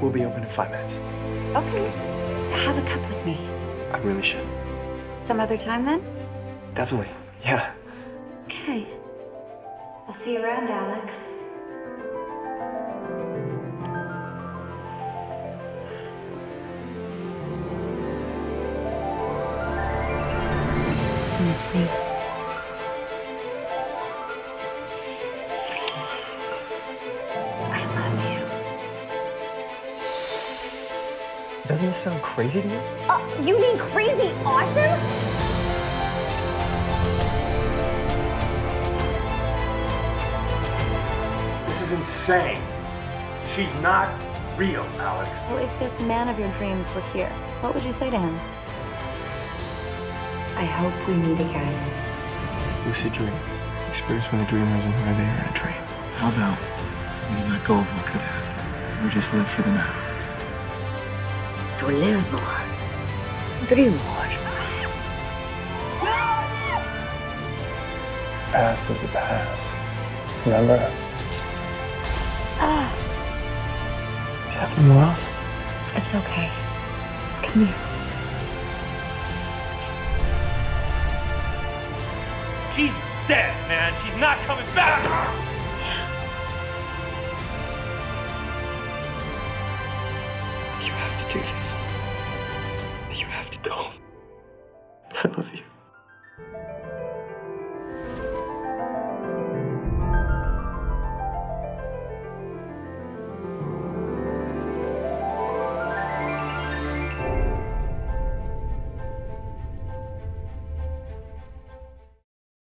We'll be open in five minutes. Okay. Have a cup with me. I really should. Some other time then? Definitely. Yeah. Okay. I'll see you around, Alex. Miss me. Doesn't this sound crazy to you? Uh, you mean crazy awesome? This is insane. She's not real, Alex. Well, if this man of your dreams were here, what would you say to him? I hope we meet again. Lucid dreams. Experience when the dreamer isn't where they are in a dream. How about we let go of what could happen? We just live for the now. So live more. Dream more. Past is the past. Remember? Ah. Is happening more often? It's okay. Come here. She's dead, man. She's not coming back. Massachusetts. You have to go.